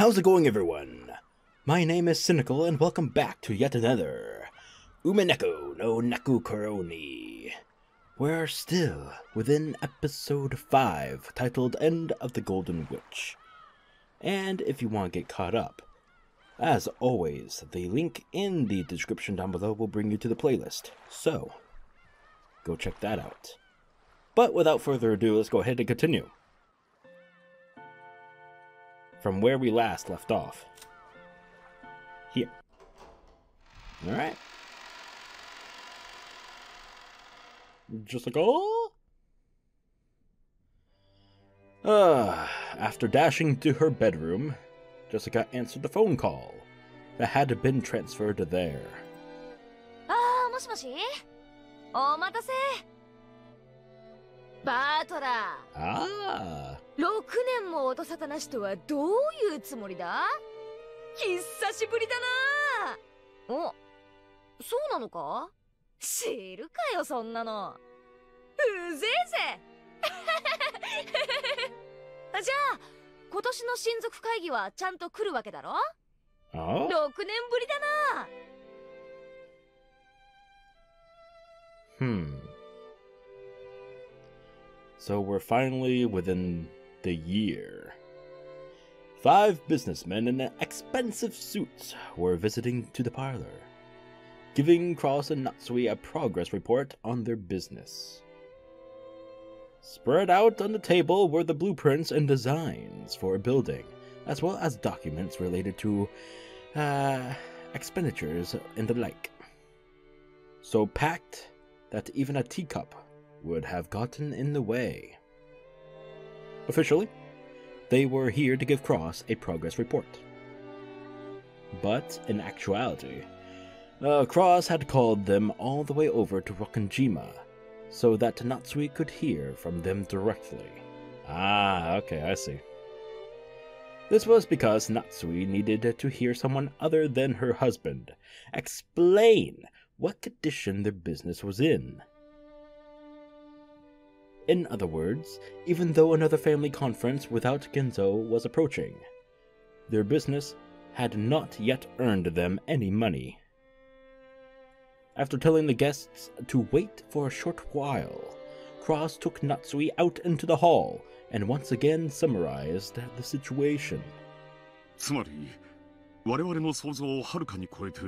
How's it going, everyone? My name is Sinikle, and welcome back to yet another Umineko no Naku Koroni. We're still within episode 5, titled End of the Golden Witch. And if you want to get caught up, as always, the link in the description down below will bring you to the playlist. So, go check that out. But without further ado, let's go ahead and continue From where we last left off. Here. Alright. Just like, oh! Uh, after dashing to her bedroom, Jessica answered the phone call that had been transferred there. ああ、もしもしお待たせ。バートラ Ah, ー、 6年も音沙汰なしとはどういうつもりだ？久しぶりだな。お、そうなのか？知るかよ、そんなの。うぜえぜ。じゃあ、今年の親族会議はちゃんと来るわけだろ？oh, 6年ぶりだな。Hmm. So we're finally within the year. Five businessmen in expensive suits were visiting to the parlor, giving Krauss and Natsuhi a progress report on their business. Spread out on the table were the blueprints and designs for a building, as well as documents related to uh, expenditures and the like. So packed that even a teacup would have gotten in the way. Officially, they were here to give Krauss a progress report. But in actuality, uh, Krauss had called them all the way over to Rokkenjima so that Natsuhi could hear from them directly. Ah, okay, I see. This was because Natsuhi needed to hear someone other than her husband explain what condition their business was in. In other words, even though another family conference without Kinzo was approaching, their business had not yet earned them any money. After telling the guests to wait for a short while, Krauss took Natsuhi out into the hall and once again summarized the situation. つまり、我々の想像をはるかに超えて、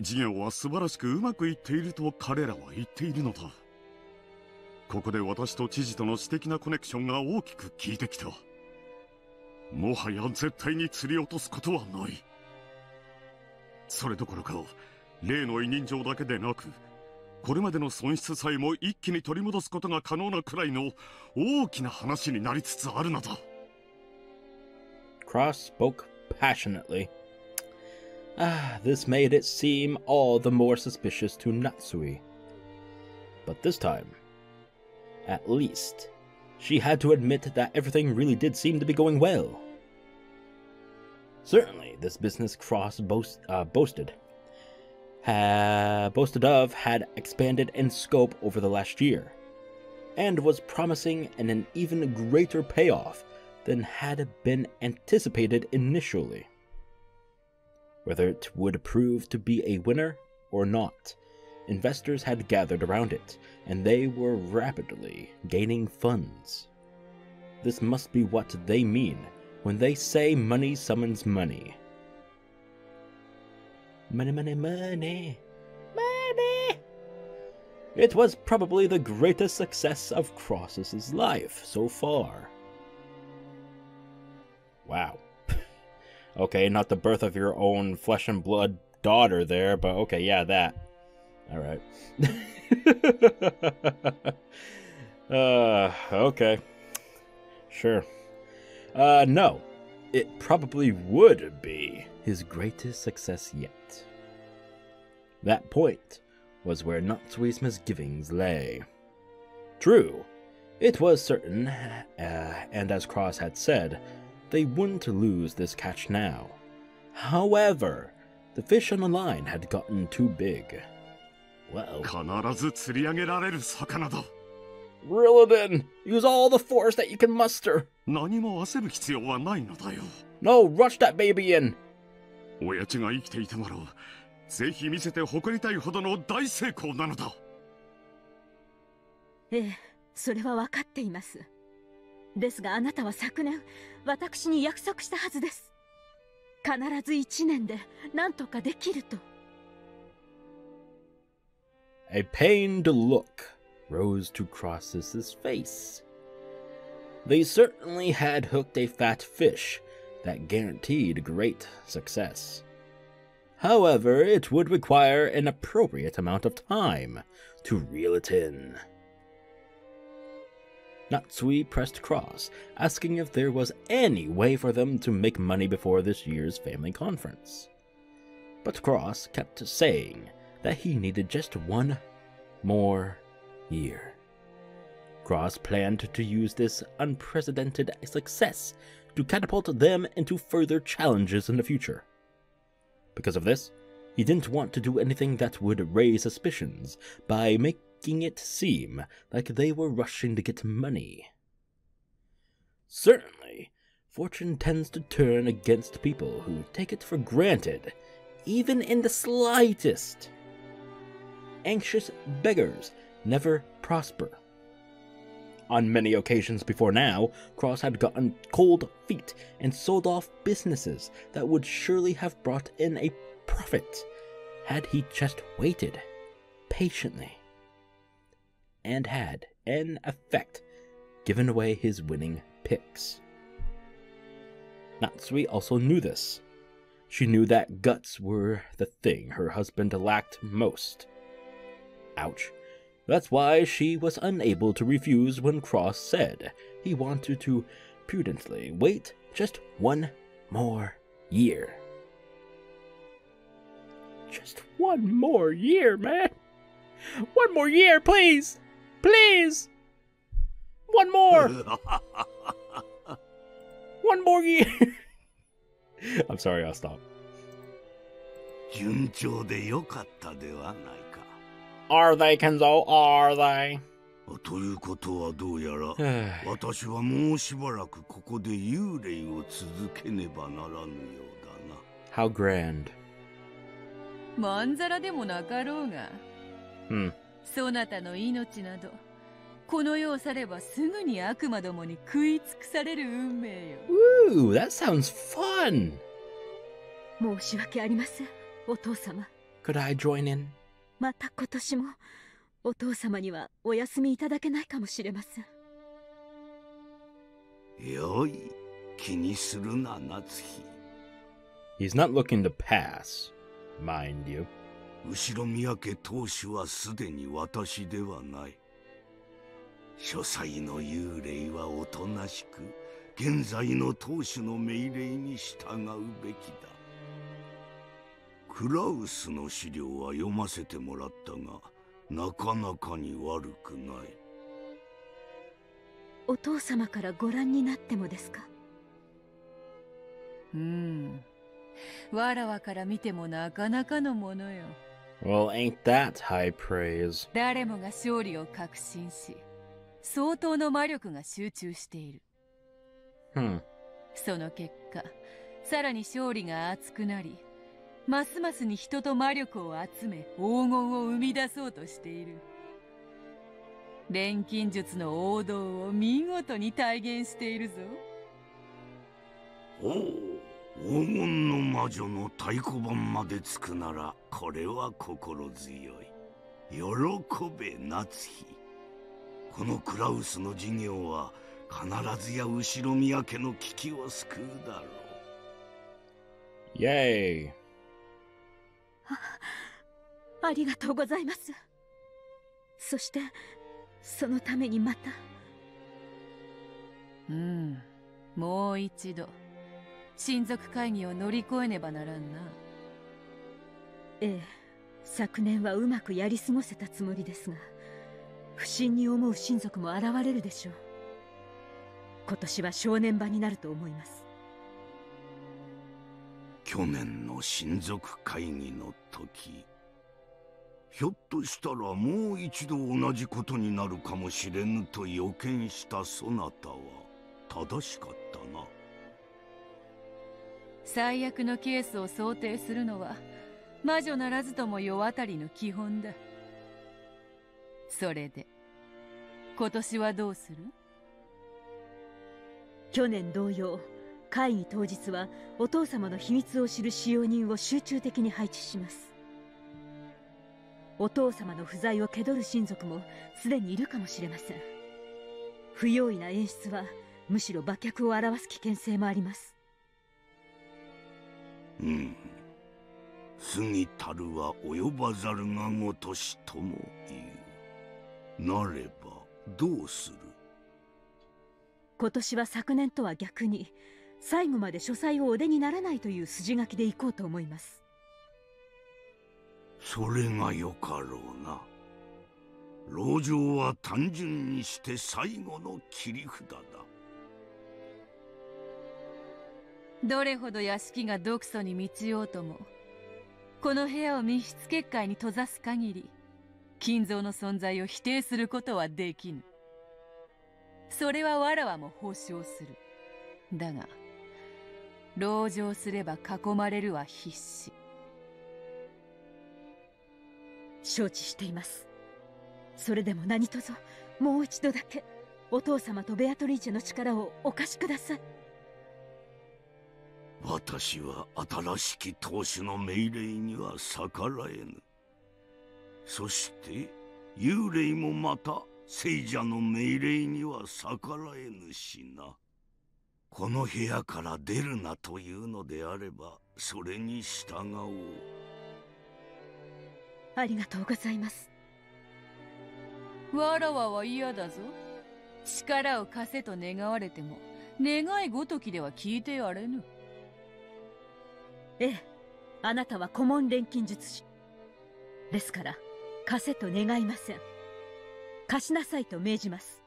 事業は素晴らしくうまくいっていると彼らは言っているのだ。ここで私と知事との私的なコネクションが大きく効いてきたもはや絶対に釣り落とすことはないそれどころか例の委任状だけでなくこれまでの損失さえも一気に取り戻すことが可能なくらいの大きな話になりつつあるのだ Cross spoke passionately. Ah, this made it seem all the more suspicious to Natsui. But this time, at least, she had to admit that everything really did seem to be going well. Certainly, this business Krauss boast, uh, boasted ha- boasted of had expanded in scope over the last year, and was promising an, an even greater payoff than had been anticipated initially. Whether it would prove to be a winner or not, investors had gathered around it, and they were rapidly gaining funds. This must be what they mean when they say money summons money. Money, money, money, money. It was probably the greatest success of Krauss's life so far. Wow. okay, not the birth of your own flesh and blood daughter there, but okay, yeah, that. All right. uh, okay. Sure. Uh, no. It probably would be his greatest success yet. That point was where Natsuhi's misgivings lay. True, it was certain, uh, and as Krauss had said, they wouldn't lose this catch now. However, the fish on the line had gotten too big. Well, 必ず釣り上げられる魚だ reel it in! Use all the force that you can muster! 何も焦る必要はないのだよ No, rush that baby in! 親父が生きていたならぜひ見せて誇りたいほどの大成功なのだええそれは分かっていますですがあなたは昨年私に約束したはずです必ず1年で何とかできると A pained look rose to Krauss's face. They certainly had hooked a fat fish that guaranteed great success. However, it would require an appropriate amount of time to reel it in. Natsuhi pressed Krauss, asking if there was any way for them to make money before this year's family conference. But Krauss kept saying that he needed just one more year. Krauss planned to use this unprecedented success to catapult them into further challenges in the future. Because of this, he didn't want to do anything that would raise suspicions by making it seem like they were rushing to get money. Certainly, fortune tends to turn against people who take it for granted, even in the slightest. Anxious beggars never prosper. On many occasions before now, Krauss had gotten cold feet and sold off businesses that would surely have brought in a profit had he just waited patiently and had, in effect, given away his winning picks. Natsuhi also knew this. She knew that guts were the thing her husband lacked most. Ouch. That's why she was unable to refuse when Krauss said he wanted to prudently wait just one more year. Just one more year, man. One more year, please. Please. One more. one more year. I'm sorry, I'll stop. Are they, Kinzo? Are they? ということはどうやら私はもうしばらくここで幽霊を続けねばならぬようだな。How grand. まんざらでもなかろうが。うん。そなたの命など、この世を去ればすぐに悪魔どもに食い尽くされる運命よ。Ooh, that sounds fun! I join in? また今年もお父様にはお休みいただけないかもしれませんな。よい、気にするな、夏日。He's not looking to pass, mind you. 後ろ宮家当主はすでに私ではない。書斎の幽霊はおとなしく、現在の当主の命令に従うべきだ。クラウスの資料は読ませてもらったが、なかなかに悪くない。お父様からご覧になってもですか？うんわらわから見てもなかなかのものよ Well, ain't that high praise? 誰もが勝利を確信し相当の魔力が集中している Hmm. その結果さらに勝利が熱くなりますますに人と魔力を集め黄金を生み出そうとしている。錬金術の王道を見事に体現しているぞ。おお黄金の魔女の太鼓判までつくならこれは心強い。喜べ夏日。このクラウスの事業は必ずや後ろ宮家の危機を救うだろ Yay. ありがとうございます。そしてそのためにまた。うん。もう一度親族会議を乗り越えねばならんな。ええ。昨年はうまくやり過ごせたつもりですが不審に思う親族も現れるでしょう。今年は正念場になると思います去年の親族会議の時ひょっとしたらもう一度同じことになるかもしれぬと予見したそなたは正しかったな。最悪のケースを想定するのは魔女ならずとも世渡りの基本だ。それで今年はどうする？去年同様会議当日はお父様の秘密を知る使用人を集中的に配置します。お父様の不在を気取る親族もすでにいるかもしれません。不用意な演出はむしろ馬脚を表す危険性もあります。うん。過ぎたるは及ばざるがごとしとも言う。なればどうする？今年は昨年とは逆に最後まで書斎をお出にならないという筋書きでいこうと思います。それがよかろうな。籠城は単純にして最後の切り札だ。どれほど屋敷が毒素に満ちようともこの部屋を密室結界に閉ざす限り金蔵の存在を否定することはできぬ。それはわらわも保証する。だが籠城すれば囲まれるは必至。承知しています。それでも何卒もう一度だけお父様とベアトリーチェの力をお貸しください。私は新しき当主の命令には逆らえぬ。そして幽霊もまた聖者の命令には逆らえぬしなこの部屋から出るなというのであればそれに従おう。ありがとうございます。わらわは嫌だぞ。力を貸せと願われても願いごときでは聞いてやれぬ。ええあなたは顧問錬金術師。ですから貸せと願いません。貸しなさいと命じます。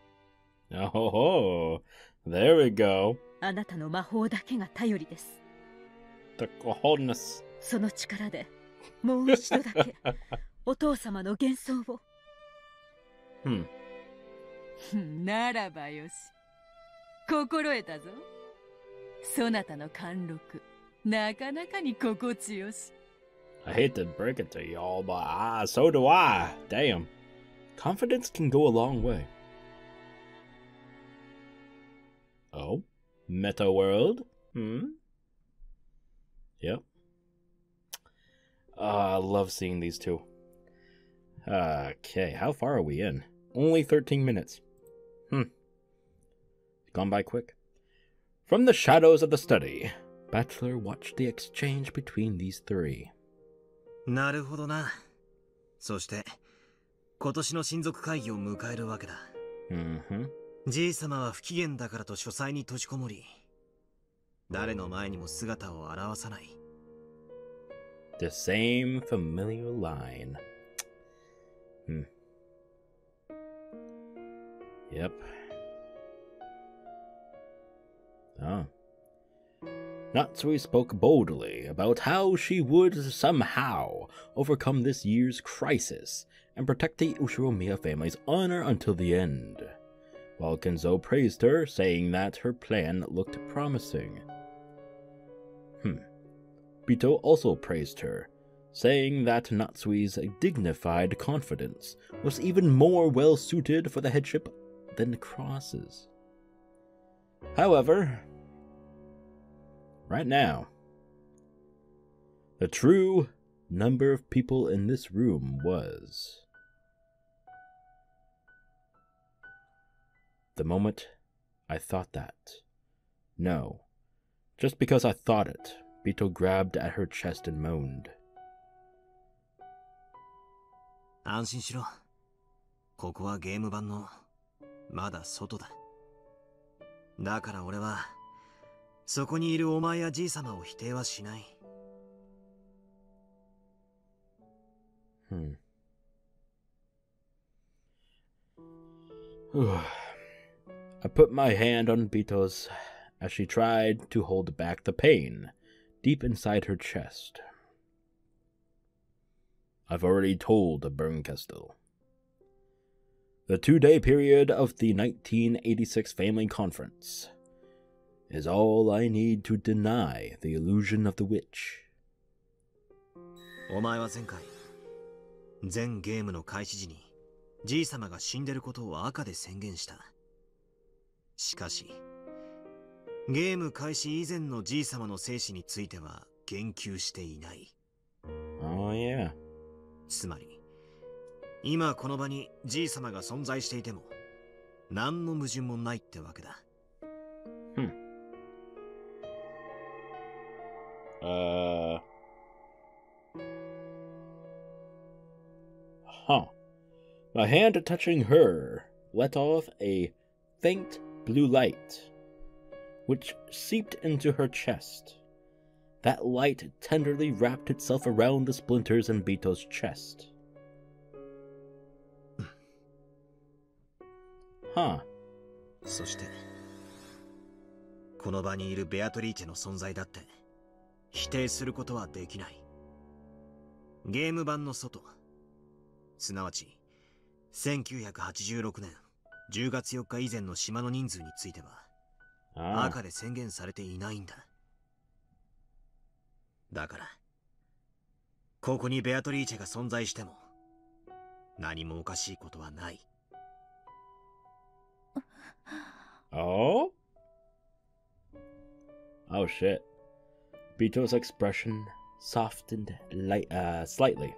Oh, there we go. あなたの魔法だけが頼りです.その力でもう一度だけお父様の幻想を Hmm. ならばよし心得たぞそなたの貫禄なかなかに心地よし I hate to break it to y'all, but ah, so do I. Damn. Confidence can go a long way. Oh? Meta World. Hmm. Yep. Uh, I love seeing these two. Okay, how far are we in? Only 13 minutes. Hmm. Gone by quick. From the shadows of the study, Battler watched the exchange between these three. なるほどな。そして、今年の親族会議を迎えるわけだ。うんふん。じい様は不機嫌だからと書斎に閉じこもり誰の前にも姿を現さない。The same familiar line. Hmm. Yep. Ah. Oh Natsuhi spoke boldly about how she would somehow overcome this year's crisis and protect the Ushiromiya family's honor until the end while praised her, saying that her plan looked promising. Hmm. Beato also praised her, saying that Natsuhi's dignified confidence was even more well suited for the headship than Krauss's. However, right now, the true number of people in this room was. The moment I thought that. No. Just because I thought it, Bito grabbed at her chest and moaned. 安心しろ。ここはゲーム版の、まだ外だ。だから俺は、そこにいるお前やじい様を否定はしない。Hmm. I put my hand on Beato's as she tried to hold back the pain deep inside her chest. I've already told Bernkastel. The two day period of the 1986 family conference is all I need to deny the illusion of the witch. お前は前回全ゲームの開始時にじい様が死んでることを赤で宣言したしかしゲーム開始以前のじい様の生死については言及していない Oh, yeah. つまり今この場にじい様が存在していても何の矛盾もないってわけだ Uh. Huh. My hand touching her let off a faint blue light, which seeped into her chest. That light tenderly wrapped itself around the splinters in Bito's chest. Huh. そしてこの場にいるベアトリーチェの存在だって否定することはできないゲーム版の外すなわち1986年10月4日以前の島の人数については Ah. 赤で宣言されていないんだだからここにベアトリーチェが存在しても何もおかしいことはない Oh? Oh shit. Bito's expression softened light, uh, slightly.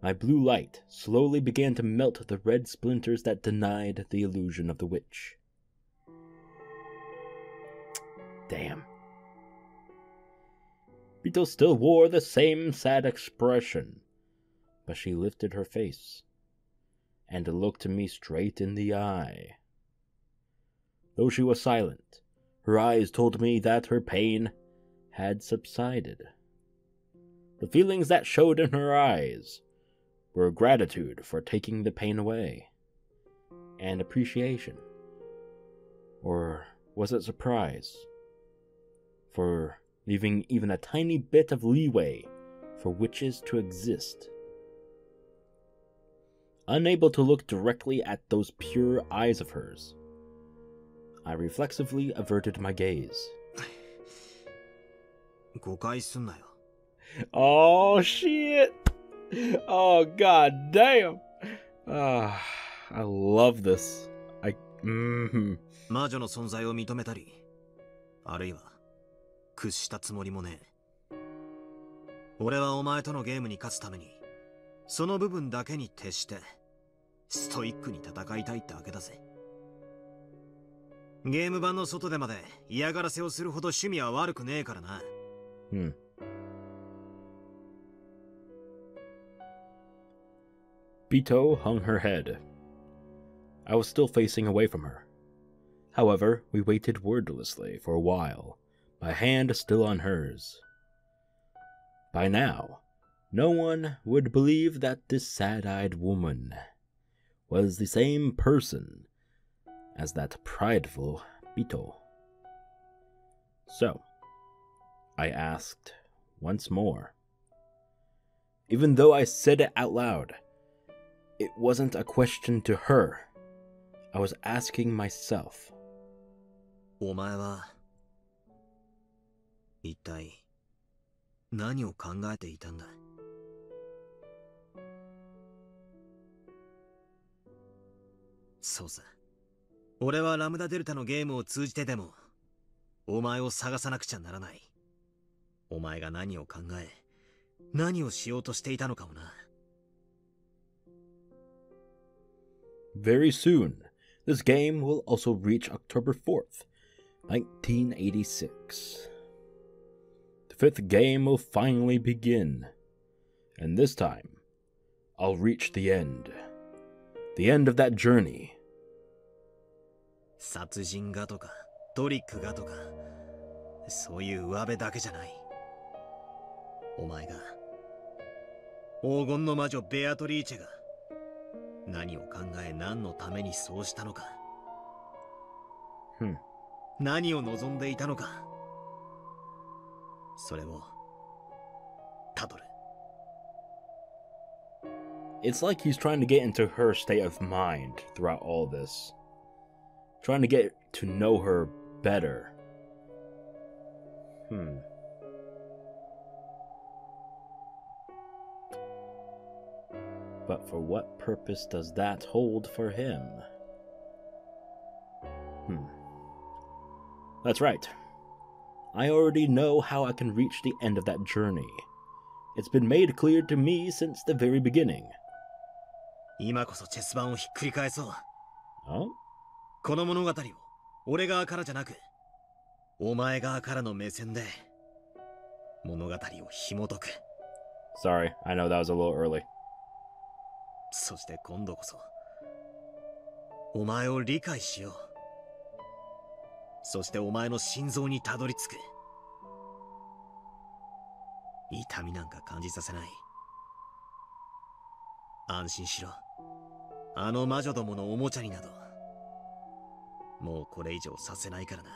My blue light slowly began to melt the red splinters that denied the illusion of the witch. Damn. Beato still wore the same sad expression, but she lifted her face and looked me straight in the eye. Though she was silent, her eyes told me that her pain had subsided. The feelings that showed in her eyes were gratitude for taking the pain away, and appreciation. Or was it surprise? For leaving even a tiny bit of leeway for witches to exist. Unable to look directly at those pure eyes of hers, I reflexively averted my gaze. oh shit! Oh god damn! Ah, I love this. I mm 魔女の存在を認めたりあるいは屈したつもりもねえ俺はお前とのゲームに勝つためにその部分だけに徹してストイックに戦いたいってわけだぜゲーム版の外でまで嫌がらせをするほど趣味は悪くねえからな Hmm. Beato hung her head. I was still facing away from her. However, we waited wordlessly for a while, my hand still on hers. By now, no one would believe that this sad eyed woman was the same person as that prideful Beato. So, I asked once more. Even though I said it out loud, it wasn't a question to her. I was asking myself. お前は一体何を考えていたんだ？そうさ俺はラムダデルタのゲームを通じてでもお前を探さなくちゃならないお前が何を考え何をしようとしていたのかもな Very soon, this game will also reach October 4th, 1986. The fifth game will finally begin, and this time, I'll reach the end. The end of that journey. 殺人がとかトリックがとかそういう上辺だけじゃないお前が黄金の魔女ベアトリーチェが 何を考え何のためにそうしたのか Hmm. 何を望んでいたのかそれをたどる It's like he's trying to get into her state of mind throughout all this. Trying to get to know her better. Hmm. But for what purpose does that hold for him? Hmm. That's right. I already know how I can reach the end of that journey. It's been made clear to me since the very beginning. 今こそチェス盤をひっくり返そう Oh? この物語を俺側からじゃなくお前側からの目線で物語を紐解く Sorry, I know that was a little early. そして今度こそお前を理解しよう。そしてお前の心臓にたどり着く。痛みなんか感じさせない。安心しろ。あの魔女どものおもちゃになど。もうこれ以上させないからな。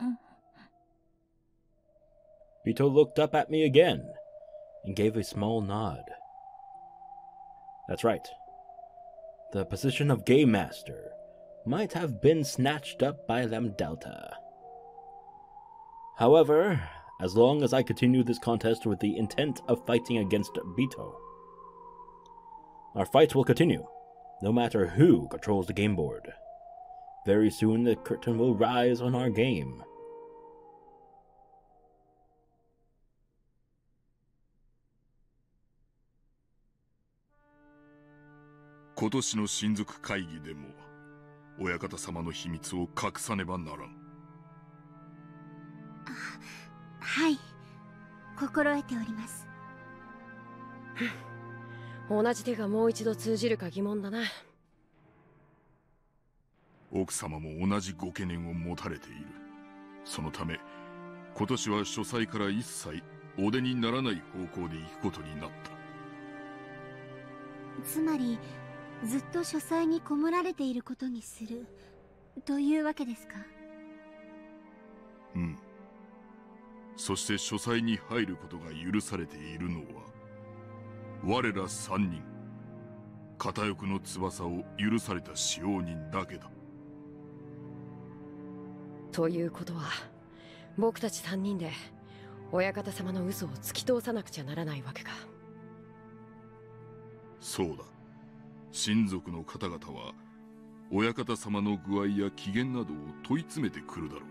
うん Vito looked up at me again and gave a small nod. That's right. The position of Game Master might have been snatched up by Lambdadelta. However, as long as I continue this contest with the intent of fighting against Beato, our fight will continue, no matter who controls the game board. Very soon the curtain will rise on our game. 今年の親族会議でも親方様の秘密を隠さねばならん。はい。心得ております。同じ手がもう一度通じるか疑問だな。奥様も同じご懸念を持たれている。そのため今年は書斎から一切お出にならない方向で行くことになった。つまりずっと書斎にこもられていることにする。というわけですか？うん。そして書斎に入ることが許されているのは我ら三人。片翼の翼を許された使用人だけだ。ということは僕たち3人で親方様の嘘を突き通さなくちゃならないわけか。そうだ親族の方々は親方様の具合や機嫌などを問い詰めてくるだろ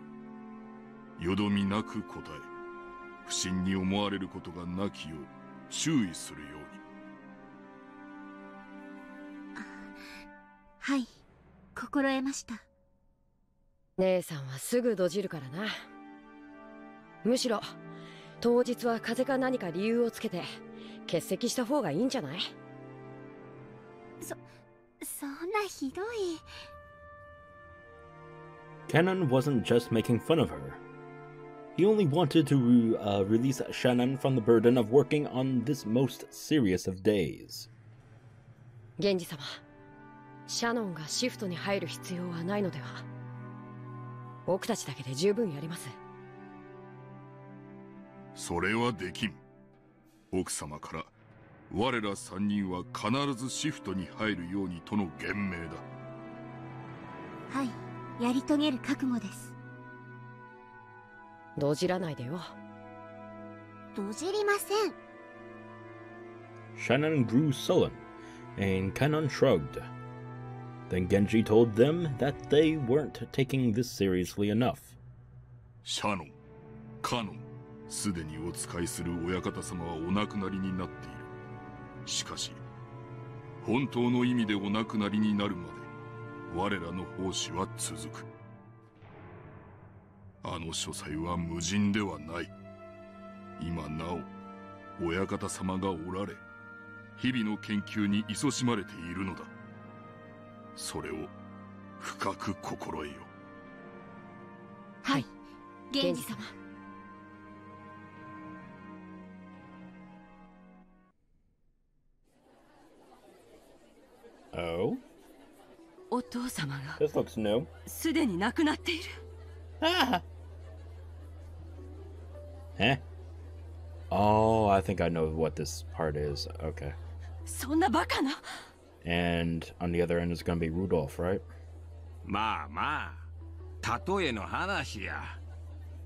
う。よどみなく答え不審に思われることがなきよう注意するように。はい。心得ました。姉さんはすぐドジるからな。むしろ当日は風邪か何か理由をつけて欠席した方がいいんじゃない？そそんなひどい Canon wasn't just making fun of her. He only wanted to uh, release Shannon from the burden of working on this most serious of days. 源氏様シャノンがシフトに入る必要はないのでは僕たちだけで十分やりますそれはできん奥様から我ら三人は必ずシフトに入るようにとの言命だはいやり遂げる覚悟ですどじらないでよどじりません Shannon grew sullen, and Canon shrugged. Then Genji told them that they weren't taking this seriously enough. シャノンカノンすでにお使いする親方様はお亡くなりになっているしかし本当の意味でお亡くなりになるまで我らの奉仕は続く。あの書斎は無人ではない。今なお親方様がおられ日々の研究に勤しまれているのだ。それを深く心得よ。はい源氏様。Oh? お父様が This looks new. すでに亡くなっている Ah! Eh? Oh, I think I know what this part is. Okay. そんなバカな And on the other end is gonna be Rudolph, right? まあまあ例えの話や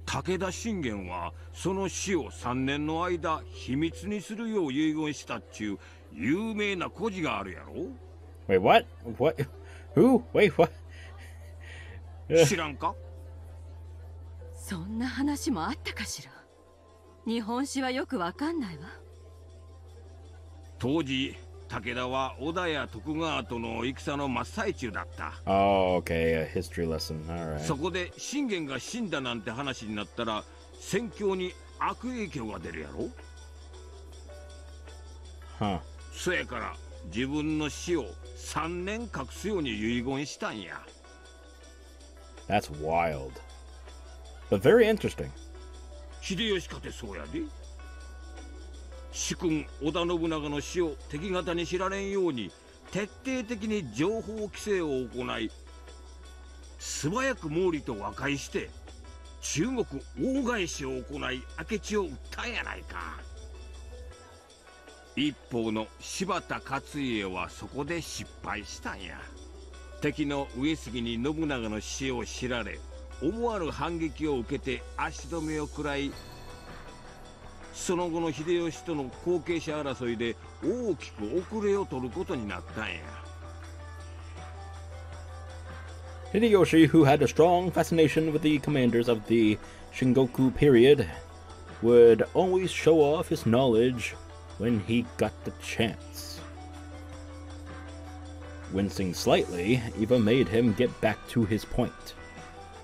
武田信玄はその死を3年の間秘密にするよう遺言したっちゅう有名な故事があるやろ Wait, what? What? Who? Wait, what? 知らんか？そんな話もあったかしら？日本史はよくわかんないわ当時武田は織田や徳川との戦の真っ最中だった Oh, okay, a history lesson. All right. そこで信玄が死んだなんて話になったら戦況に悪影響が出るやろ？Huh. そやから自分の死を3年隠すように遺言したんや That's wild. But very interesting. 秀吉かてそうやで主君織田信長の死を敵方に知られんように徹底的に情報規制を行い素早く毛利と和解して中国大返しを行い明智を撃ったんやないか一方の柴田勝家はそこで失敗したんや敵の上杉に信長の死を知られ思わぬ反撃を受けて足止めを食らいその後の秀吉との後継者争いで大きく遅れを取ることになったんや Hideyoshi, who had a strong fascination with the commanders of the Shingoku period, would always show off his knowledge when he got the chance. Wincing slightly, Eva made him get back to his point.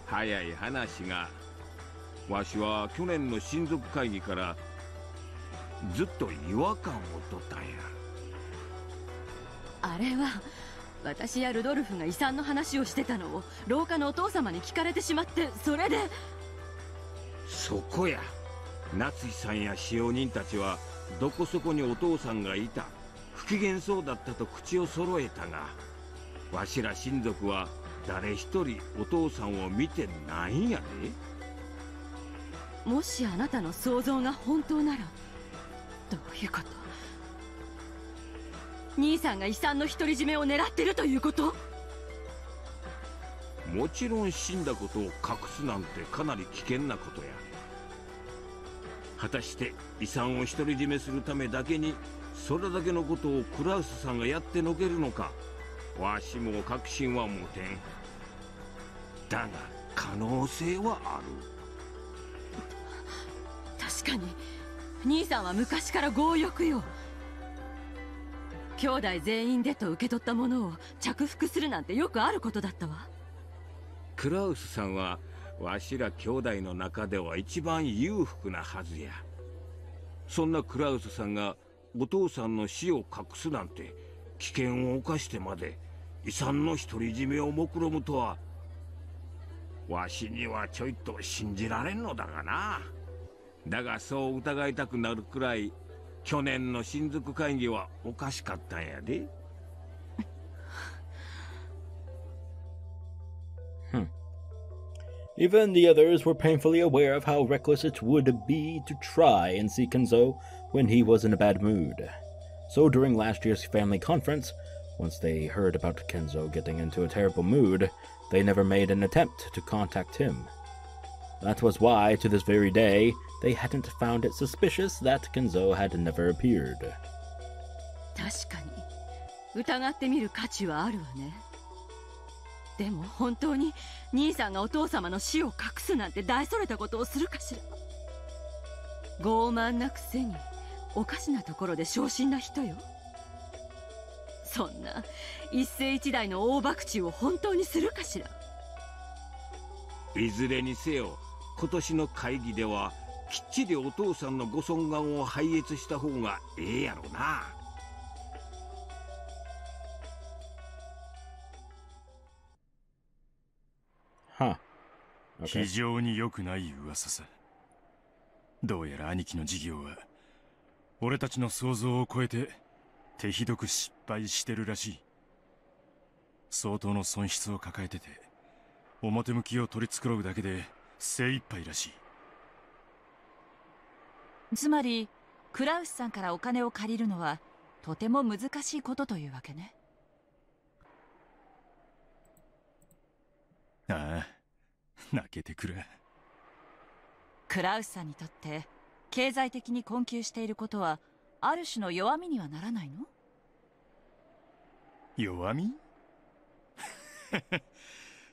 早い話がわしは去年の親族会議からずっと違和感を取ったんやあれは私やルドルフが遺産の話をしてたのを廊下のお父様に聞かれてしまってそれでそこや夏井さんや使用人たちはどこそこにお父さんがいた。不機嫌そうだったと口を揃えたがわしら親族は誰一人お父さんを見てないんやで。もしあなたの想像が本当ならどういうこと？兄さんが遺産の独り占めを狙ってるということ？もちろん死んだことを隠すなんてかなり危険なことや果たして遺産を独り占めするためだけにそれだけのことをクラウスさんがやってのけるのか？わしも確信は持てん。だが可能性はある。確かに兄さんは昔から強欲よ。兄弟全員でと受け取ったものを着服するなんてよくあることだったわ。クラウスさんはわしら兄弟の中では一番裕福なはずや。そんなクラウスさんがお父さんの死を隠すなんて危険を冒してまで遺産の独り占めを目論むとはわしにはちょいと信じられんのだがな。だがそう疑いたくなるくらい去年の親族会議はおかしかったんやで。Even the others were painfully aware of how reckless it would be to try and see Kinzo when he was in a bad mood. So during last year's family conference, once they heard about Kinzo getting into a terrible mood, they never made an attempt to contact him. That was why, to this very day, they hadn't found it suspicious that Kinzo had never appeared. 確かに疑ってみる価値はあるわね。でも本当に兄さんがお父様の死を隠すなんて大それたことをするかしら。傲慢なくせにおかしなところで小心な人よ。そんな一世一代の大博打を本当にするかしら。いずれにせよ今年の会議ではきっちりお父さんのご尊願を拝謁した方がええやろな。Huh. 非 Okay. 常に良くない噂さどうやら兄貴の事業は俺たちの想像を超えて手ひどく失敗してるらしい相当の損失を抱えてて表向きを取り繕うだけで精一杯らしいつまりクラウスさんからお金を借りるのはとても難しいことというわけねああ泣けてくれクラウスさんにとって経済的に困窮していることはある種の弱みにはならないの？弱み？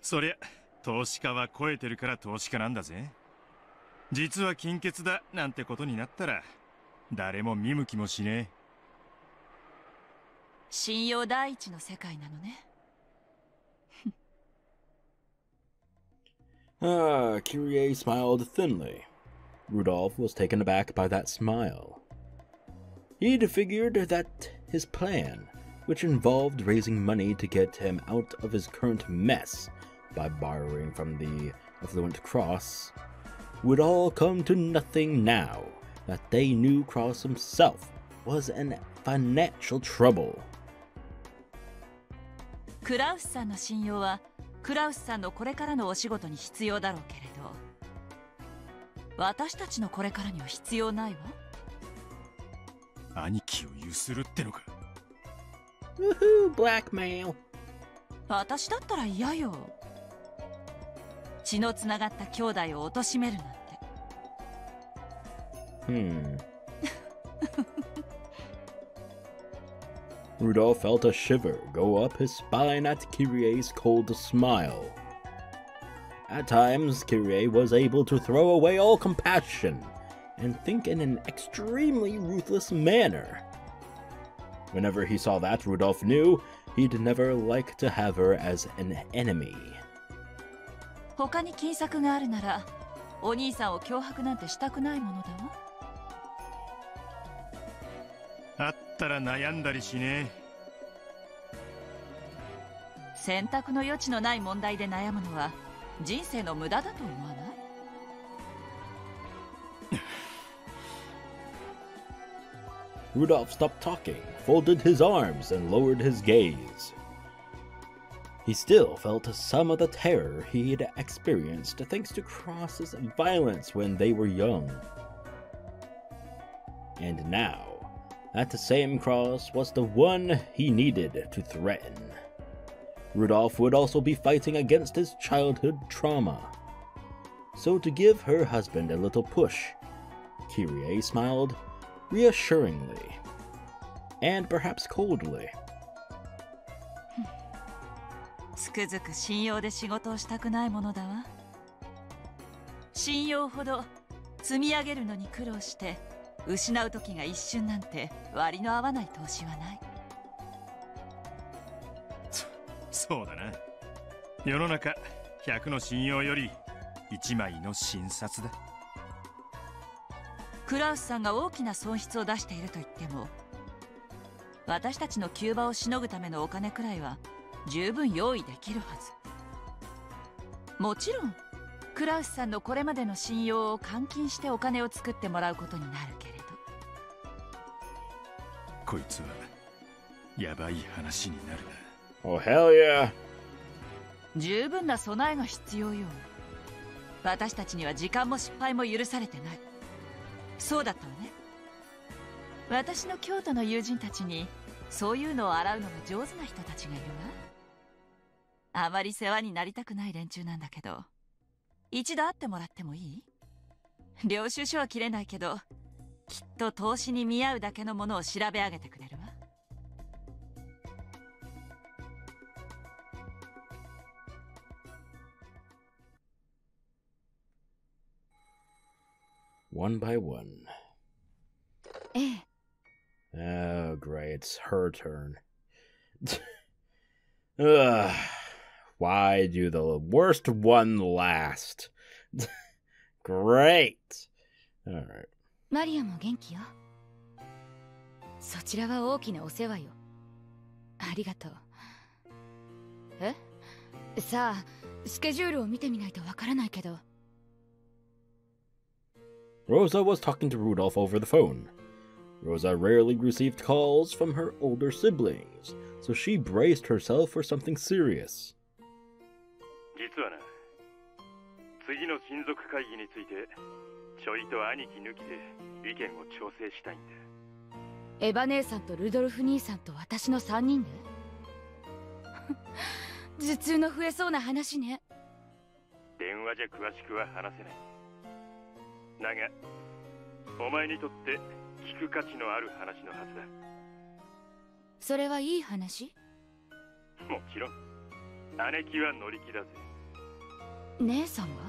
そりゃ投資家は超えてるから投資家なんだぜ。実は金欠だなんてことになったら誰も見向きもしねえ。信用第一の世界なのね Ah, smiled thinly. Rudolf was taken aback by that smile. He'd figured that his plan, which involved raising money to get him out of his current mess by borrowing from the affluent Krauss, would all come to nothing now that they knew Krauss himself was in financial trouble. クラウスさんの信用はクラウスさんのこれからのお仕事に必要だろうけれど。私たちのこれからには必要ないわ。兄貴をゆするってのか。Woohoo, blackmail! 私だったら嫌よ。血のつながった兄弟を貶めるなんて。Hmm. Rudolf felt a shiver go up his spine at Kyrie's cold smile. At times, Kyrie was able to throw away all compassion and think in an extremely ruthless manner. Whenever he saw that, Rudolph knew he'd never like to have her as an enemy. 他に金策があるなら、お兄さんを脅迫なんてしたくないものだわ。ったら悩んだりしね選択の余地のない問題で悩むのは人生の無駄だと思わない Rudolf stopped talking, folded his arms, and lowered his gaze. He still felt some of the terror he had experienced thanks to Krauss's violence when they were young. And now, that the same Krauss was the one he needed to threaten. Rudolf would also be fighting against his childhood trauma. So, to give her husband a little push, Kyrie smiled reassuringly and perhaps coldly. つくづく信用で仕事をしたくないものだわ信用ほど積み上げるのに苦労して失う時が一瞬なんて割の合わない投資はない。そうだな。世の中100の信用より1枚の診察だ。クラウスさんが大きな損失を出していると言っても私たちの急場をしのぐためのお金くらいは十分用意できるはず。もちろんクラウスさんのこれまでの信用を換金してお金を作ってもらうことになるけれどこいつはやばい話になるな。Oh, hell yeah! 十分な備えが必要よ。私たちには時間も失敗も許されてない。そうだったわね。私の京都の友人たちにそういうのを洗うのが上手な人たちがいるわ。あまり世話になりたくない連中なんだけど。一度会ってもらってもいい？領収書は切れないけどきっと投資に見合うだけのものを調べ上げてくれるわ One by one. ええ Oh, great. It's her turn. Ugh. Why do the worst one last? great. Alright. マリアも元気よそちらは大きなお世話よありがとうえさあスケジュールを見てみないとわからないけど Rosa was talking to Rudolph over the phone. Rosa rarely received calls from her older siblings, so she braced herself for something serious. 実はな次の親族会議についてちょいと兄貴抜きで意見を調整したいんだ。エヴァ姉さんとルドルフ兄さんと私の3人で 頭痛の増えそうな話ね。じゃ詳しくは話せない。だがお前にとって聞く価値のある話のはずだ。それはいい話？もちろん。姉貴は乗り気だぜ。姉さんが？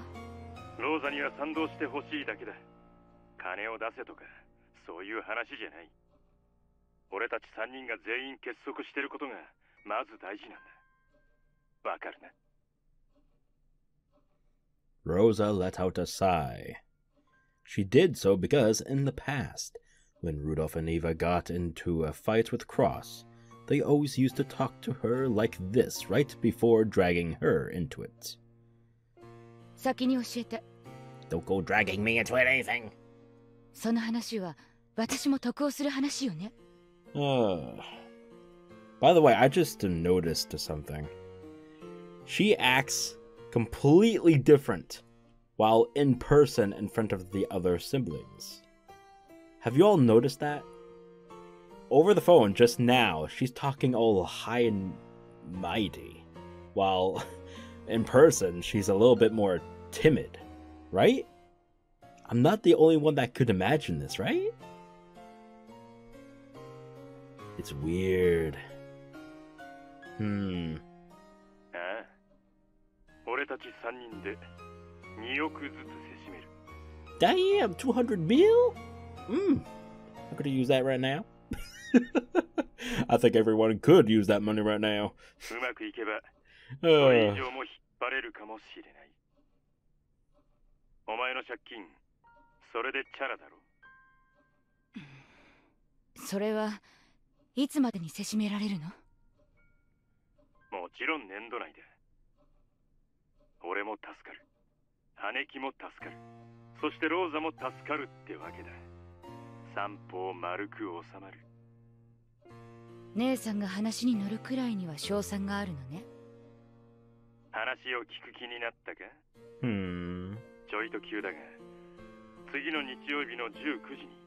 Rosa let out a sigh. She did so because, in the past, when Rudolf and Eva got into a fight with Krauss, they always used to talk to her like this right before dragging her into it. 先に教えて Don't go dragging me into anything! その話は私も得をする話よね Uh, by the way, I just noticed something. She acts completely different while in person in front of the other siblings. Have you all noticed that? Over the phone just now, she's talking all high and mighty, while in person, she's a little bit more timid, right? I'm not the only one that could imagine this, right? It's weird. Hmm. ああ俺たち3人で2億ずつせしめる Damn, 200 mil? Hmm. I could use that right now. I think everyone could use that money right now. うまくいけば Uh, それ以上も引っ張れるかもしれない お前の借金それでチャラだろ？それはいつまでにせしめられるの？もちろん年度内だ。俺も助かる。姉貴も助かる。そしてローザも助かるってわけだ。三方丸く収まる。姉さんが話に乗るくらいには賞賛があるのね。話を聞く気になったか？hmm. ちょいと急だが次の日曜日の19時に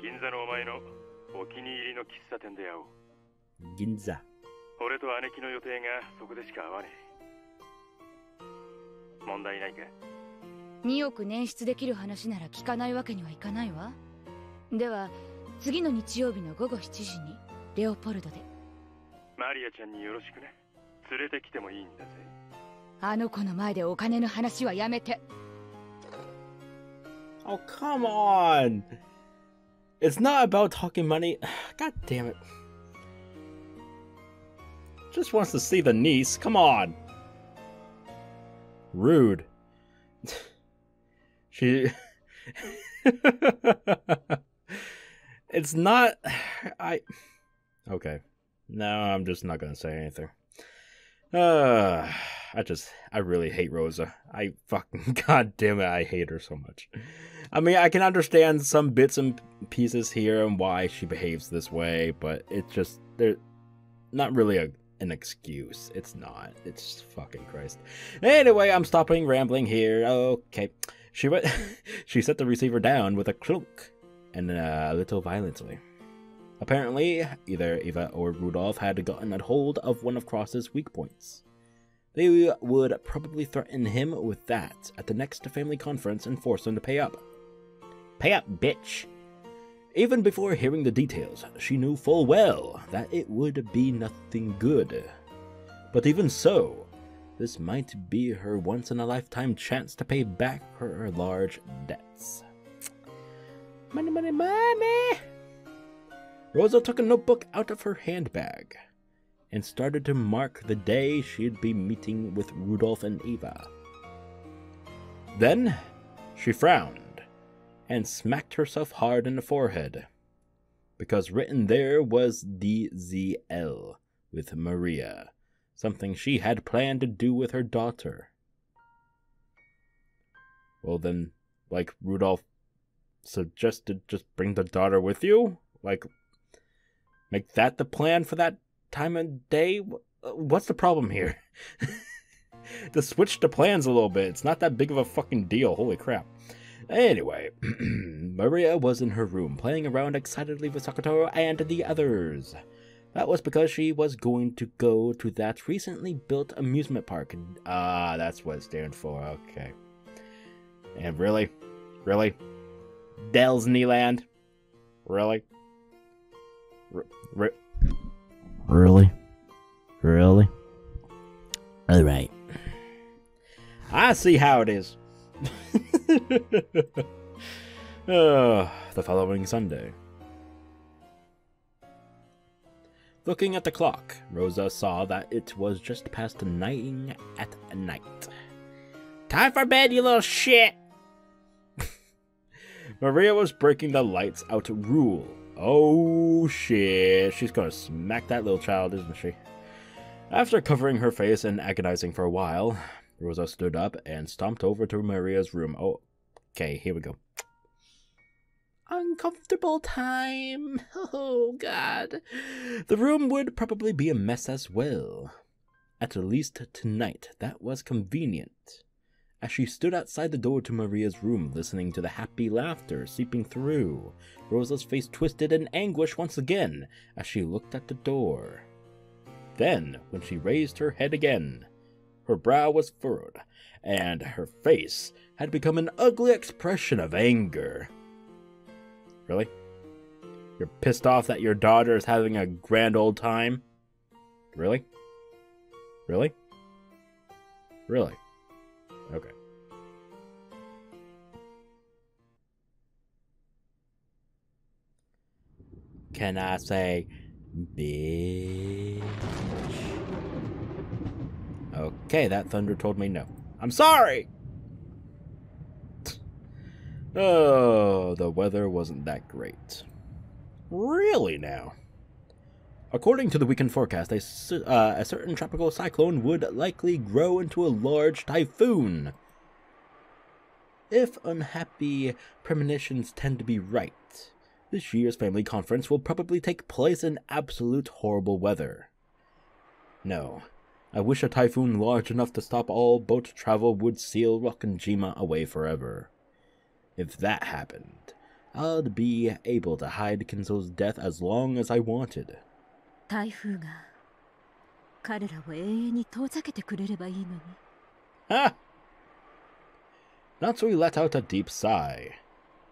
銀座のお前のお気に入りの喫茶店で会おう。Ginza. 俺と姉貴の予定がそこでしか会わねえ。問題ないか？2億捻出できる話なら聞かないわけにはいかないわ。では次の日曜日の午後7時にレオポルドで。マリアちゃんによろしくね。連れてきてもいいんだぜあの子の前でお金の話はやめて Oh, come on! It's not about talking money. God damn it. Just wants to see the niece. Come on. Rude. she. it's not. I. Okay. No, I'm just not gonna say anything. Uh, I just, I really hate Rosa. I fucking, god damn it, I hate her so much. I mean, I can understand some bits and pieces here and why she behaves this way, but it's just, they're not really a, an excuse. It's not. It's fucking Christ. Anyway, I'm stopping rambling here. Okay. She went, she set the receiver down with a clunk and a little violently. Apparently, either Eva or Rudolf had gotten a hold of one of Krauss's weak points. They would probably threaten him with that at the next family conference and force him to pay up. Pay up, bitch! Even before hearing the details, she knew full well that it would be nothing good. But even so, this might be her once in a lifetime chance to pay back her large debts. Money, money, money! Rosa took a notebook out of her handbag and started to mark the day she'd be meeting with Rudolf and Eva. Then she frowned and smacked herself hard in the forehead, because written there was DZL with Maria, something she had planned to do with her daughter. Well, then, like Rudolf suggested, just bring the daughter with you? Like, make that the plan for that time of day? What's the problem here? to switch the plans a little bit. It's not that big of a fucking deal. Holy crap. Anyway, Maria was in her room playing around excitedly with Sakutaro and the others. That was because she was going to go to that recently built amusement park. Ah, uh, that's what it stands for. Okay. And really? Really? Dell's Disneyland? Really? R- really? Really? Alright. I see how it is. uh, the following Sunday. Looking at the clock, Rosa saw that it was just past nine at night. Time for bed, you little shit! Maria was breaking the lights out rule. Oh shit, she's gonna smack that little child, isn't she? After covering her face and agonizing for a while, Rosa stood up and stomped over to Maria's room. Oh, okay, here we go. Uncomfortable time. Oh, God. The room would probably be a mess as well. At least tonight, that was convenient. As she stood outside the door to Maria's room, listening to the happy laughter seeping through, Rosa's face twisted in anguish once again as she looked at the door. Then, when she raised her head again, her brow was furrowed, and her face had become an ugly expression of anger. Really? You're pissed off that your daughter is having a grand old time? Really? Really? Really? Can I say bitch? Okay, that thunder told me no. I'm sorry! Oh, the weather wasn't that great. Really now? According to the weekend forecast, a, uh, a certain tropical cyclone would likely grow into a large typhoon. If unhappy premonitions tend to be right, this year's family conference will probably take place in absolute horrible weather. No, I wish a typhoon large enough to stop all boat travel would seal Rokkenjima away forever. If that happened, I'd be able to hide Kinzo's death as long as I wanted. 台風が彼らを永遠に遠ざけてくれればいいのに。Ah! Natsuhi let out a deep sigh.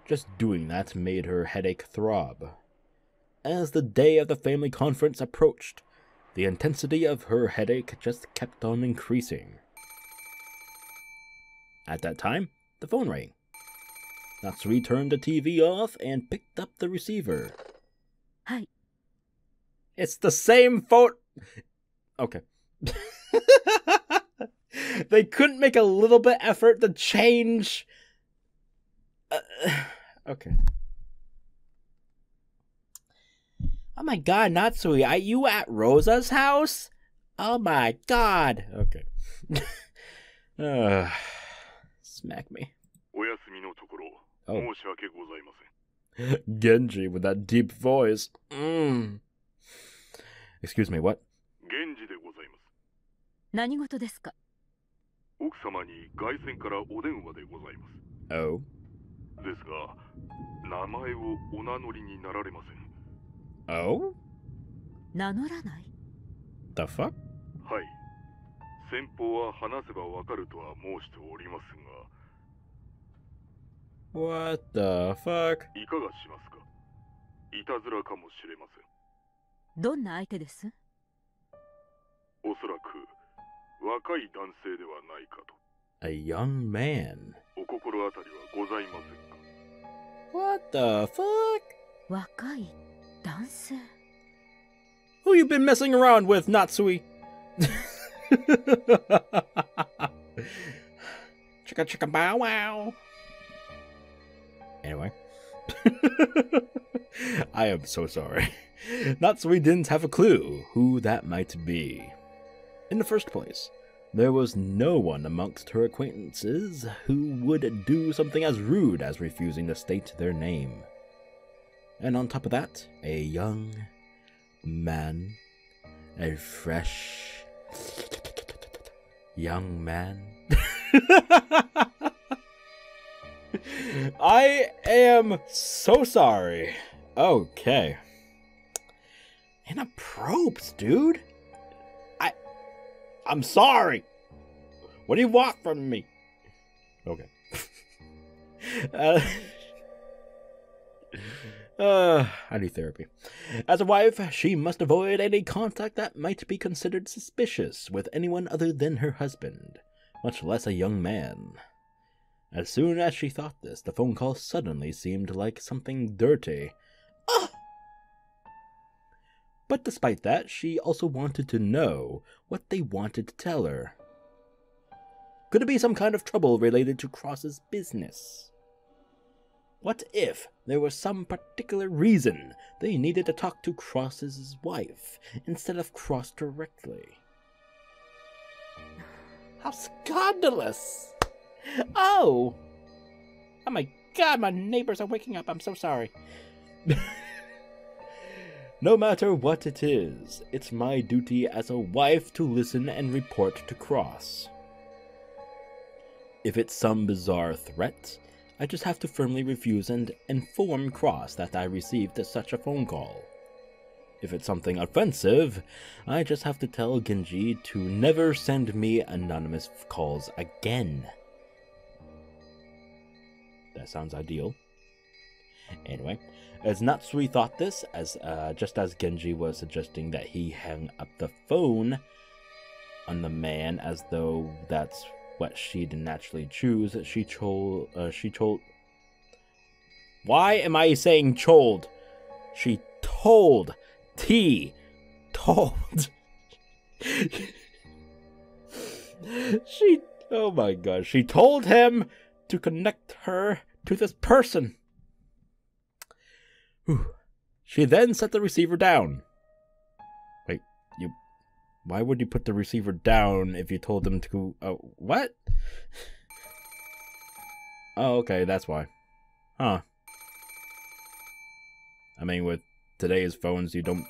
Just doing that made her headache throb. As the day of the family conference approached, the intensity of her headache just kept on increasing. At that time, the phone rang. Natsuhi turned the TV off and picked up the receiver. Hi. It's the same phone. Okay. they couldn't make a little bit effort to change. okay. Oh my god, Natsuhi, are you at Rosa's house? Oh my god. Okay. uh, smack me. Oh. Genji with that deep voice. Mm. Excuse me, what? Genji ですが、名前をお名乗りになられません。Oh? 名乗らない？The fuck? はい。先方は話せばわかるとは申しております What the fuck? が、いかがしますか？いたずらかもしれません。どんな相手です？おそらく、若い男性ではないかと。A young man. お心当たりはございませんか What the fuck? Who you been messing around with, Natsuhi? chicka chicka bow wow. Anyway. I am so sorry. Natsuhi didn't have a clue who that might be. In the first place, there was no one amongst her acquaintances who would do something as rude as refusing to state their name. And on top of that, a young man, a fresh young man. I am so sorry. Okay. Inappropriate, dude. I'm sorry. What do you want from me? Okay. uh, uh, I need therapy. As a wife, she must avoid any contact that might be considered suspicious with anyone other than her husband, much less a young man. As soon as she thought this, the phone call suddenly seemed like something dirty. Ah! But despite that, she also wanted to know what they wanted to tell her. Could it be some kind of trouble related to Krauss's business? What if there was some particular reason they needed to talk to Krauss's wife instead of Krauss directly? How scandalous! Oh! Oh my god, my neighbors are waking up. I'm so sorry. no matter what it is, it's my duty as a wife to listen and report to Krauss. If it's some bizarre threat, I just have to firmly refuse and inform Krauss that I received such a phone call. If it's something offensive, I just have to tell Genji to never send me anonymous calls again. That sounds ideal. Anyway, as Natsuhi thought this, as uh, just as Genji was suggesting that he hang up the phone on the man as though that's what she'd naturally choose, she told, uh, she told, why am I saying told? She told, T, told. she, oh my gosh, she told him to connect her to this person. Whew. She then set the receiver down. Wait, you. Why would you put the receiver down if you told them to. Uh, what? oh, okay, that's why. Huh. I mean, with today's phones, you don't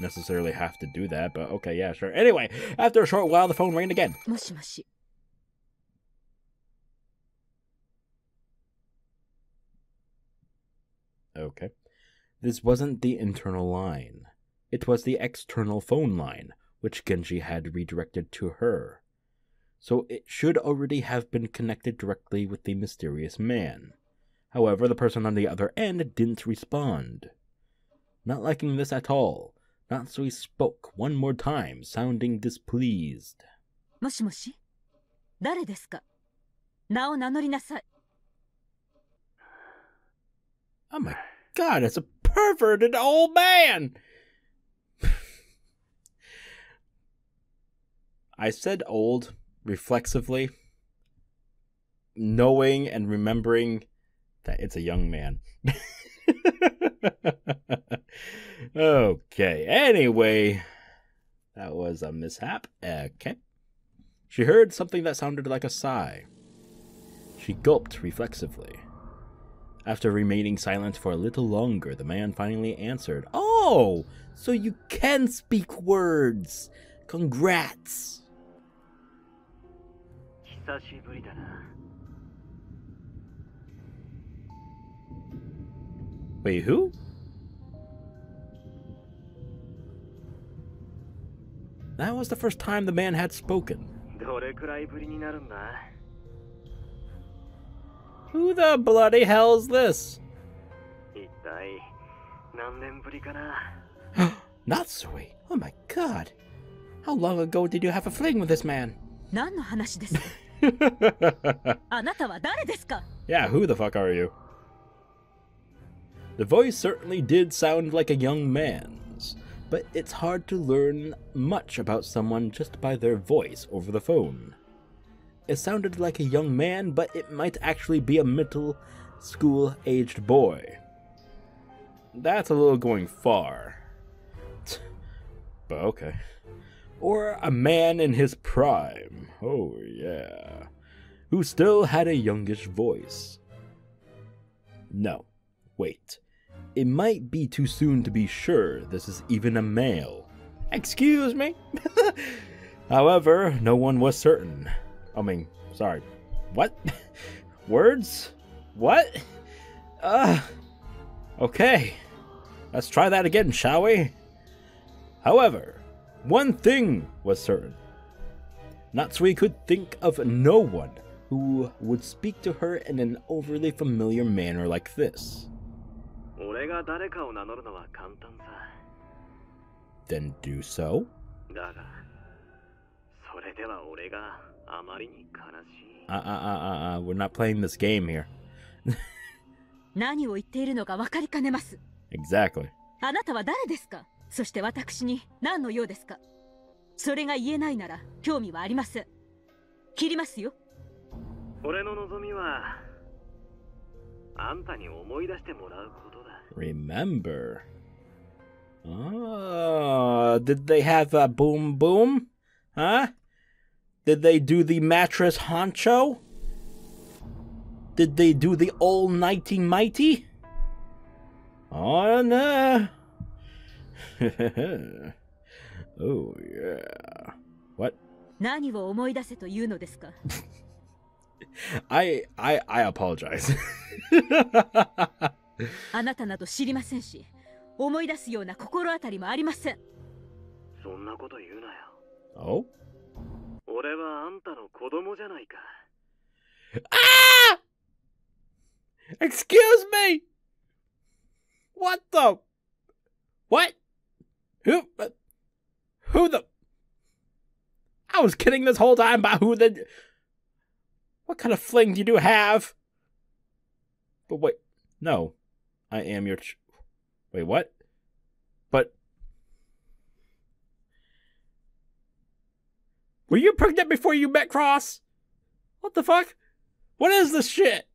necessarily have to do that, but okay, yeah, sure. Anyway, after a short while, the phone rang again. Okay. This wasn't the internal line. It was the external phone line, which Genji had redirected to her. So it should already have been connected directly with the mysterious man. However, the person on the other end didn't respond. Not liking this at all, Natsuhi spoke one more time, sounding displeased. もしもし誰ですか名を名乗りなさい。Oh my god, it's a perverted old man! I said old reflexively, knowing and remembering that it's a young man. okay, anyway, that was a mishap. Okay. She heard something that sounded like a sigh. She gulped reflexively. After remaining silent for a little longer, the man finally answered, Oh, so you can speak words! Congrats! Wait, who? That was the first time the man had spoken. Who the bloody hell's this? Not Sui. Oh my god. How long ago did you have a fling with this man? yeah, who the fuck are you? The voice certainly did sound like a young man's, but it's hard to learn much about someone just by their voice over the phone. It sounded like a young man, but it might actually be a middle school aged boy. That's a little going far. But okay. Or a man in his prime. Oh, yeah. Who still had a youngish voice. No, wait. It might be too soon to be sure this is even a male. Excuse me? However, no one was certain. I mean, sorry. What? Words? What? Uh, okay. Let's try that again, shall we? However, one thing was certain. Natsuhi could think of no one who would speak to her in an overly familiar manner like this. Then do so? だがそれでは俺があまりに悲しい Uh uh uh uh uh, we're not playing this game here. 何を言っているのか分かりかねます Exactly. あなたは誰ですかそして私に何の用ですかそれが言えないなら興味はありません切りますよ俺の望みはあんたに思い出してもらうことだ Remember. Oh, did they have a boom boom? Huh? Did they do the mattress honcho? Did they do the all nighty mighty? Oh no. oh yeah. What? 何を思い出せというのですか I I I apologize. あなたなど知りませんし思い出すような心当たりもありませんそんなこと言うなよ oh? 俺はあんたの子供じゃないか Ah! Excuse me! What the? What? Who? uh, Who the? I was kidding this whole time about who the. What kind of fling do you have? But wait, no. I am your. Ch- wait, what? But. Were you pregnant before you met Krauss? What the fuck? What is this shit?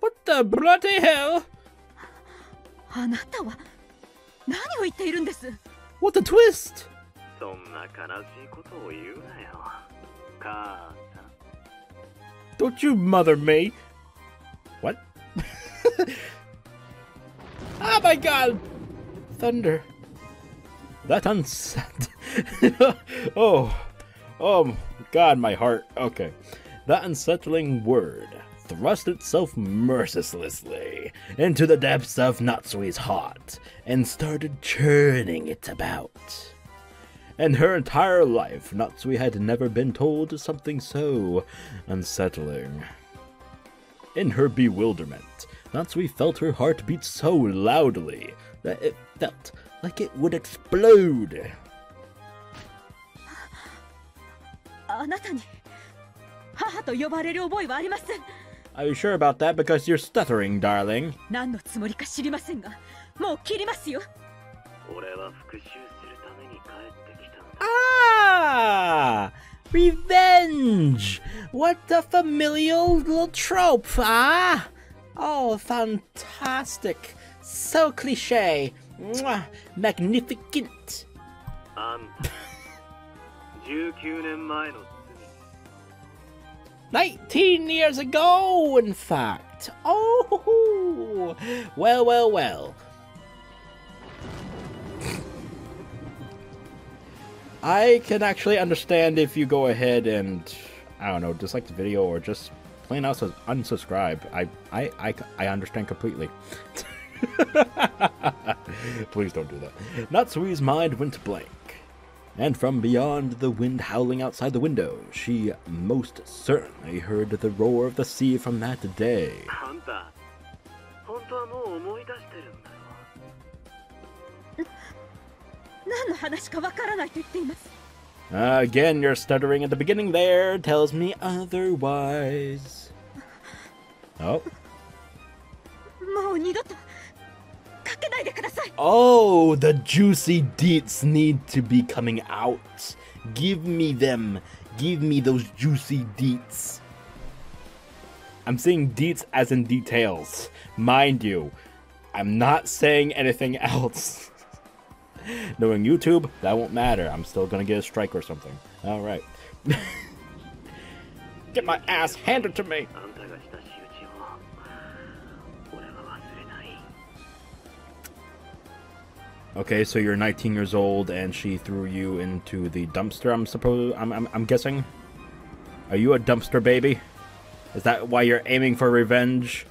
What the bloody hell? あなたは何を言っているんです What a twist! Don't you mother me! What? oh my god! Thunder. That unset. oh. Oh god, my heart. Okay. That unsettling word thrust itself mercilessly into the depths of Natsuhi's heart and started churning it about. In her entire life, Natsuhi had never been told something so unsettling. In her bewilderment, Natsuhi felt her heart beat so loudly that it felt like it would explode. あなたに母と呼ばれる覚えはありません Are you sure about that? Because you're stuttering, darling. 何のつもりか知りませんがもう切りますよ俺は復讐するために帰ってきたんだ Ah! Revenge! What a familial little trope, ah? Oh, fantastic. So cliche. Mwah, magnificent. Um. 19 years ago, in fact. Oh, well, well, well. I can actually understand if you go ahead and, I don't know, dislike the video or just plain out unsubscribe. I, I, I, I understand completely. Please don't do that. Natsuhi's mind went blank. And from beyond the wind howling outside the window, she most certainly heard the roar of the sea from that day. Again, your stuttering at the beginning there tells me otherwise. Oh. Oh, the juicy deets need to be coming out. Give me them. Give me those juicy deets. I'm saying deets as in details. Mind you, I'm not saying anything else. Knowing YouTube, that won't matter. I'm still gonna get a strike or something. Alright. get my ass handed to me. Okay, so you're 19 years old, and she threw you into the dumpster. I'm supposed. I'm, I'm. I'm guessing. Are you a dumpster baby? Is that why you're aiming for revenge?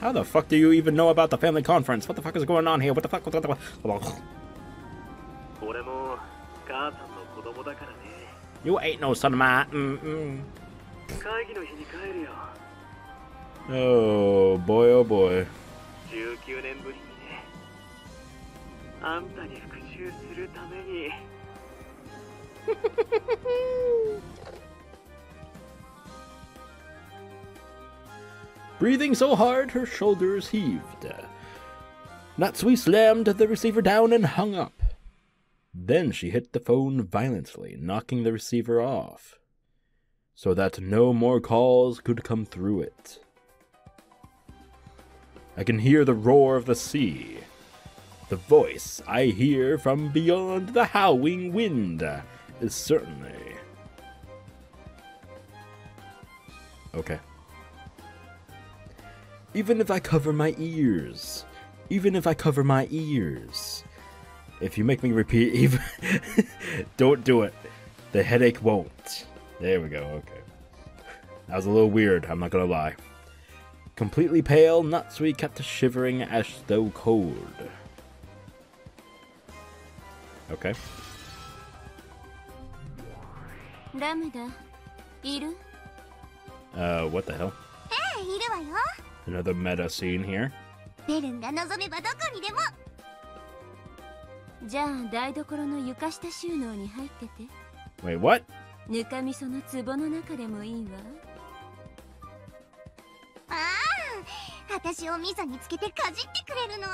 How the fuck do you even know about the family conference? What the fuck is going on here? What the fuck? What the fuck? You ain't no son of mine. Mm -mm. Oh boy, oh boy. Breathing so hard, her shoulders heaved. Natsuhi slammed the receiver down and hung up. Then she hit the phone violently, knocking the receiver off, so that no more calls could come through it. I can hear the roar of the sea. The voice I hear from beyond the howling wind is certainly. Okay. Even if I cover my ears, even if I cover my ears, if you make me repeat even, don't do it. The headache won't. There we go, okay. That was a little weird, I'm not gonna lie. Completely pale, Natsuhi kept shivering as though cold. Okay. Ramada, iru? Uh, what the hell? Another meta scene here. じゃあ台所の床下収納に入ってて Wait, what? ぬかみその壺の中でもいいわああ私を味噌につけてかじってくれるの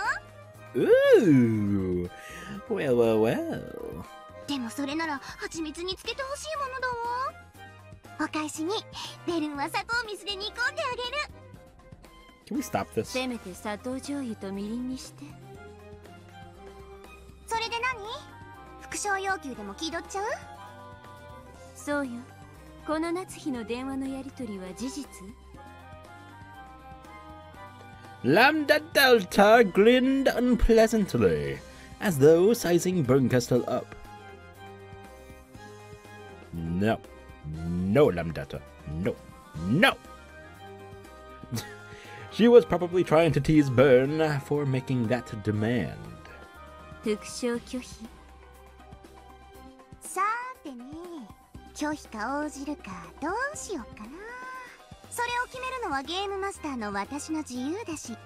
？Ooh. Well, well, well. でもそれなら蜂蜜につけてほしいものだわお返しにベルンは砂糖水で煮込んであげる Can we stop this? せめて砂糖醤油とみりんにしてそれで何副賞要求でも気取っちゃうそうよこの夏日の電話のやり取りは事実ラムダ・デルタ grinned unpleasantly, as though sizing Bernkastel up. No. No, Lambdata. No. No! she was probably trying to tease Bern for making that demand. 副賞拒否。さーてね拒否か応じるかどうしよっかな。それを決めるのはゲームマスターの私の自由だし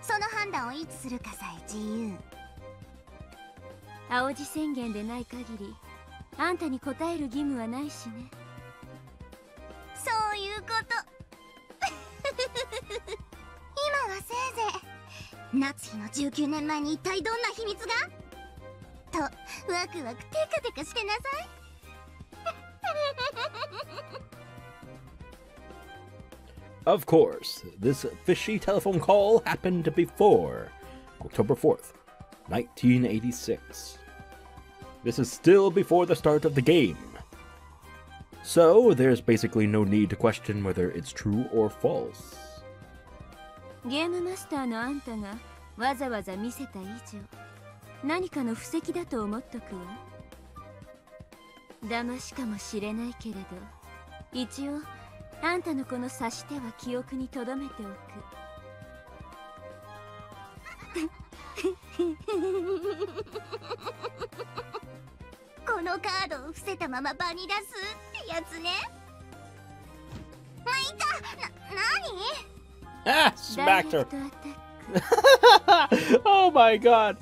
その判断をいつするかさえ自由。青字宣言でない限りあんたに答える義務はないしね。そういうこと。今はせいぜい。夏日の19年前に一体どんな秘密が？とワクワクテカテカしてなさい Of course, this fishy telephone call happened before October 4th, 1986. This is still before the start of the game. So, there's basically no need to question whether it's true or false. ゲームマスターのあんたがわざわざ見せた以上 何かの布石だと思っとくわ。騙しかもしれないけれど一応あんたのこの指し手は記憶に留めておく。このカードを伏せたまま場に出すってやつね。まあいいか。な何 Ah, smacked her. oh my god.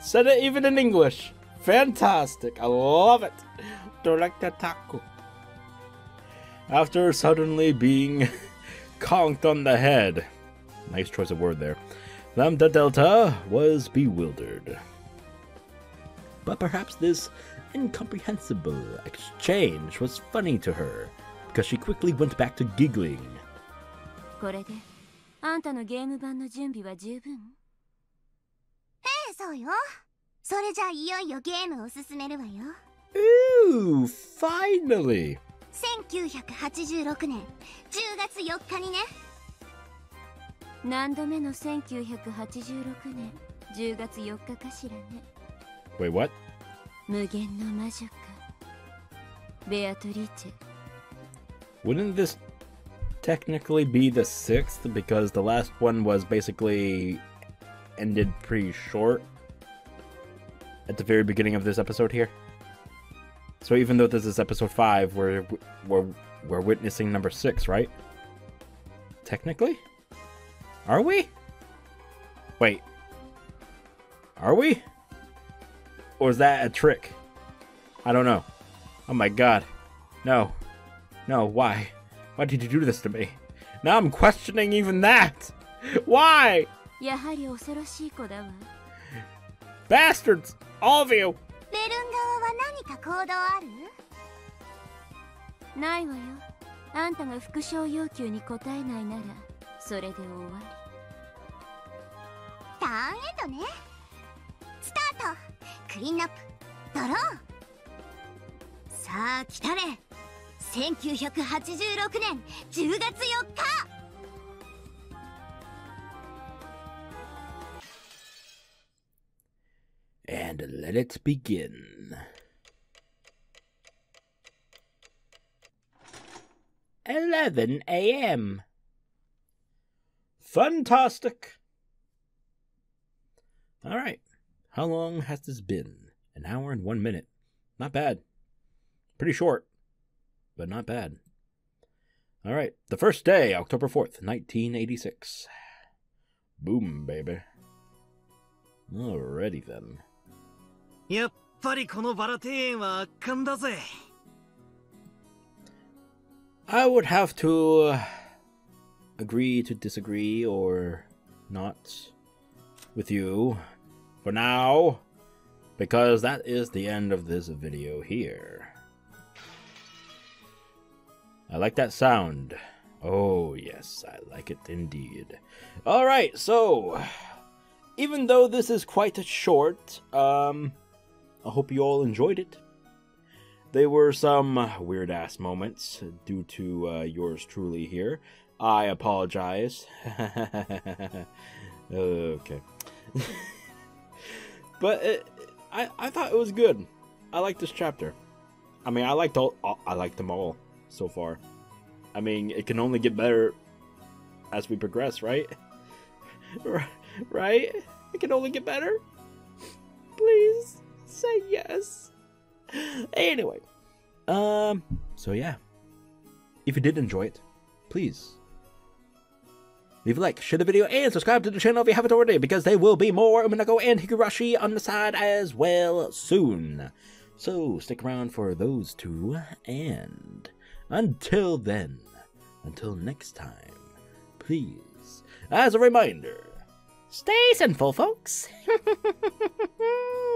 Said it even in English. Fantastic. I love it. Director Taco. After suddenly being conked on the head. Nice choice of word there. Lambdadelta was bewildered. But perhaps this incomprehensible exchange was funny to her, because she quickly went back to giggling. これであんたのゲーム版の準備は十分そうよそれじゃあいよいよゲームを進めるわよ Ooh, finally! 1986年10月4日にね何度目の1986年10月4日かしらね Wait, what? 無限の魔女かベアトリーチェ Wouldn't this technically be the sixth because the last one was basically ended pretty short at the very beginning of this episode here? So even though this is episode five, we're we're we're witnessing number six, right? Technically, are we? Wait, are we? Or is that a trick? I don't know. Oh my god. No. No, why? Why did you do this to me? Now I'm questioning even that! Why? やはり恐ろしい子だわ。Bastards! All of you! ベルン側は何か行動ある？ないわよ。あんたが復唱要求に応えないならそれで終わり。ターンエンドね。スタート。クリーンアップ。ドローさあ来たれ1986年10月4日 And let it begin. Eleven a.m. Fantastic. All right. How long has this been? An hour and one minute. Not bad. Pretty short, but not bad. All right. The first day, October 4th, 1986. Boom, baby. Alrighty then. やっぱりこのバラ庭園は圧巻だぜ I would have to uh, agree to disagree or not with you for now because that is the end of this video here. I like that sound. Oh, yes, I like it indeed. All right, so even though this is quite short, um I hope you all enjoyed it. There were some weird ass moments due to uh, yours truly here. I apologize. okay. but it, I I thought it was good. I like this chapter. I mean, I liked all I liked them all so far. I mean, it can only get better as we progress, right? right? It can only get better. Please say yes. Anyway, um, so yeah, if you did enjoy it, please leave a like, share the video, and subscribe to the channel if you haven't already, because there will be more Umineko and Higurashi on the side as well soon. So stick around for those two, and until then, until next time, please, as a reminder, stay sinful, folks.